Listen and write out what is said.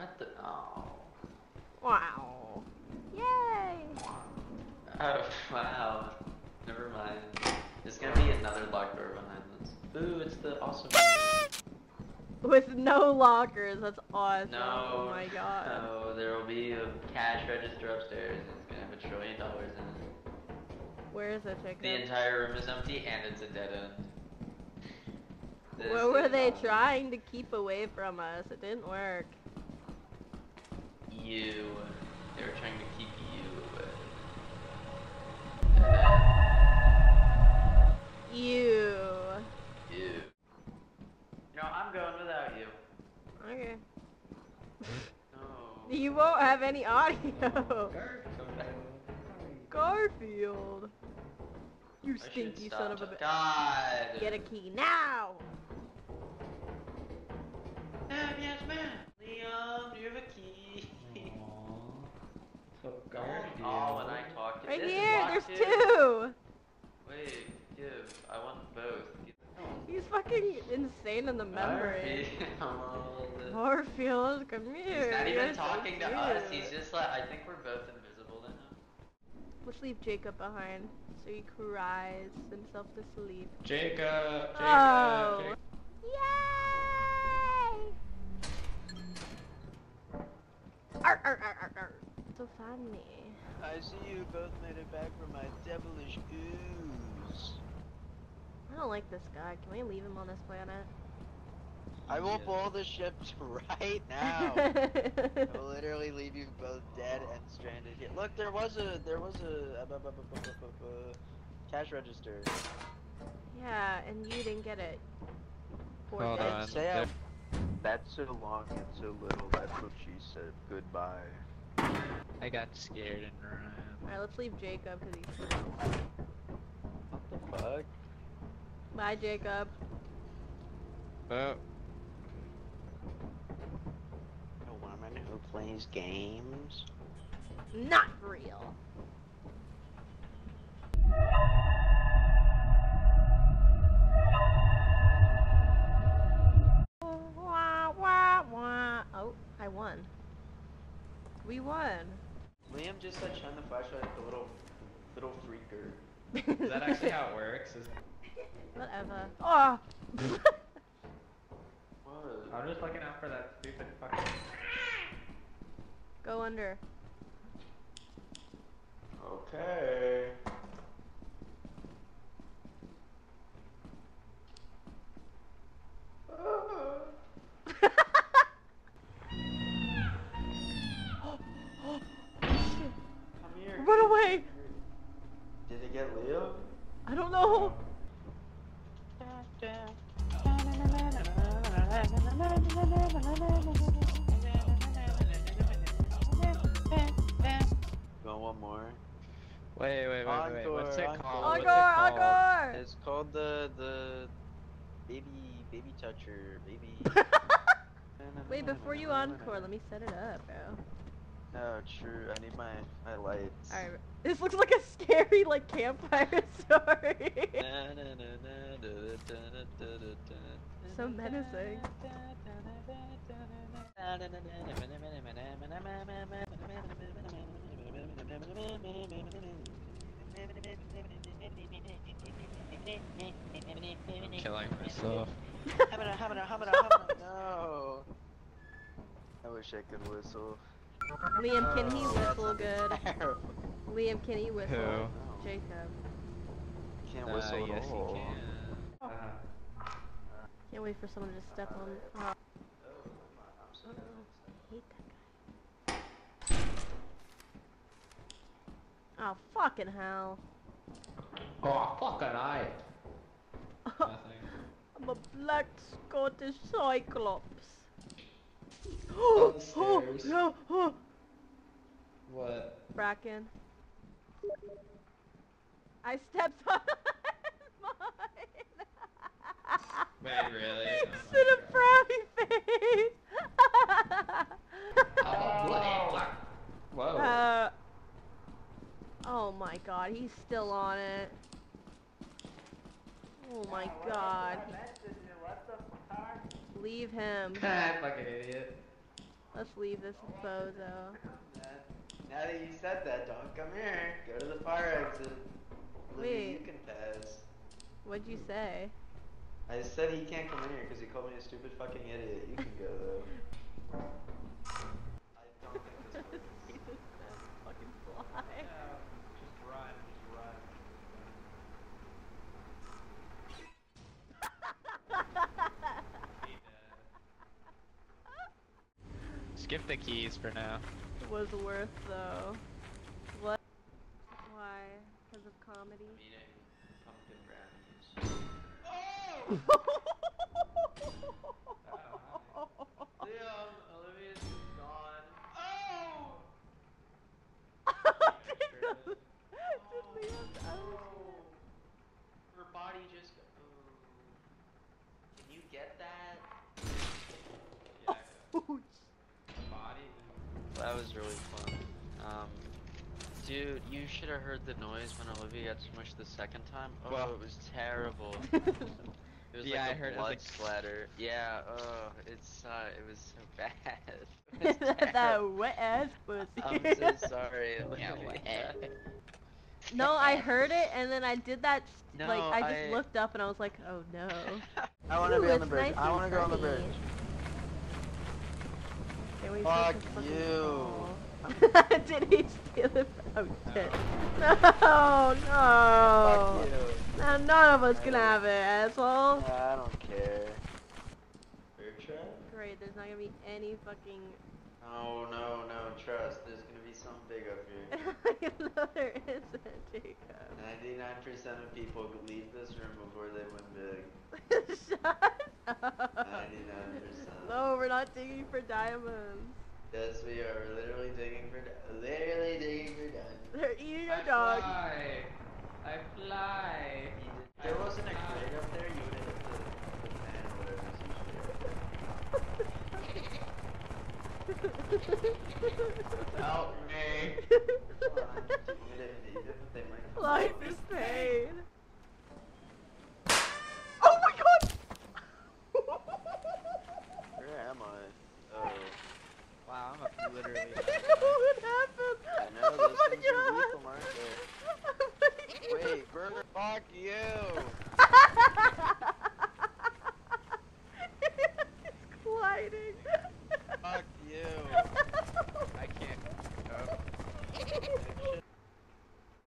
What the? Oh. Wow. Yay! Oh, wow. Never mind. There's gonna be another locked door behind this. Ooh, it's the awesome. With no lockers, that's awesome. No. Oh my god. No, there will be a cash register upstairs. and It's gonna have a trillion dollars in it. Where is it, Jacob? The entire room is empty and it's a dead end. This What were they trying to keep away from us? It didn't work. You. They were trying to keep you away. You. You. No, I'm going without you. Okay. No. You won't have any audio. Garfield. Garfield. You I stinky son of a bitch. Get a key now. Right This here, there's too. two. Wait, give. I want both. He's fucking insane in the memory. Garfield. Garfield, come here. He's not you're even so talking to us. He's just like, I think we're both invisible to him. Let's leave Jacob behind so he cries himself to sleep. Jacob. Jacob. Oh. Jacob. Yay! Funny. I see you both made it back from my devilish ooze. I don't like this guy. Can we leave him on this planet? I will Yeah. blow the ships right now. I will literally leave you both dead and stranded here. Look, there was a there was a, uh, cash register. yeah, and you didn't get it. Poor Hold bitch. on. Say I, That's so long and so little, that's what she said. Goodbye. I got scared and ran. Alright, let's leave Jacob because he's what the fuck? Bye, Jacob. Oh, oh A woman who plays games. Not real. Wah, wah, wah. Oh, I won. We won. Liam just said shine the flashlight at the little, little freaker. Is that actually how it works? Is... Whatever. Oh! What? I'm just looking out for that stupid fucking. Go under. Okay. One more. wait, wait, wait, wait. What's it Encore, called? encore. What's it Encore, called? encore! It's called the the baby baby toucher baby. Wait, before you encore, let me set it up, bro. No, true. I need my my lights. Alright, this looks like a scary, like, campfire story. So menacing. I'm killing myself. No. I wish I could whistle. Liam, can he Oh, whistle good? Liam, can he whistle? Who? Jacob. Can't Uh, whistle at yes, you all. can. Uh, Can't wait for someone to step on. Oh, I hate that Oh, fucking hell. oh, fucking eye. I'm a black Scottish Cyclops. On the no, oh. What? Bracken. I stepped on mine. Wait, really? He's in a frowny face. Oh, bloody. Whoa. Uh, oh my god, he's still on it. Oh my god. Leave him. fucking idiot. Let's leave this bozo. Now that you said that, don't come here. Go to the fire exit. Libby, you Wait. can pass. What'd you say? I said he can't come in here because he called me a stupid fucking idiot. You can go though. I don't think this works. Jesus Christ, fucking fly. Just run, just run. Skip the keys for now. It was worth though. What? Why? Because of comedy? I'm eating pumpkin brownies. Liam, Olivia's gone. Oh! Did Liam's Oh! Her body just. Oh. Can you get that? Yeah, Ouch. body. That was really fun. Um, dude, you should have heard the noise when Olivia got smushed the second time. Oh, Well- it was terrible. It was Yeah, like I a heard it blood like- splatter. Yeah. Oh, it's uh, it was so bad. It was that wet ass pussy. I'm so sorry. Yeah, Olivia. no, I heard it and then I did that. s- like No, I just I- looked up and I was like, oh no. I want to be on the bridge. nice I want to go on the bridge. Can we Fuck take a fucking you. Did he steal it? Oh shit. No, no. Fuck you. No, none of us can have it, asshole. I don't care. Bertrand? Great, there's not gonna be any fucking. No, no, no. Trust. There's gonna be something big up here. no, there isn't, Jacob. Ninety-nine percent of people leave this room before they win big. Shut up. Ninety-nine percent. No, we're not digging for diamonds. Yes, we are. We're literally digging for, di- literally digging for diamonds. They're eating I our dog. fly. If there wasn't a crate up there, you would have hit the, the fan or whatever's usually Help me! Come on, you didn't need it, but they might come Life up. is pain. Oh my god! Where am I? Oh. Wow, I'm literally. what happened? I know, oh those my things are god! lethal, aren't they? Oh my god. Wait, Burger, fuck you!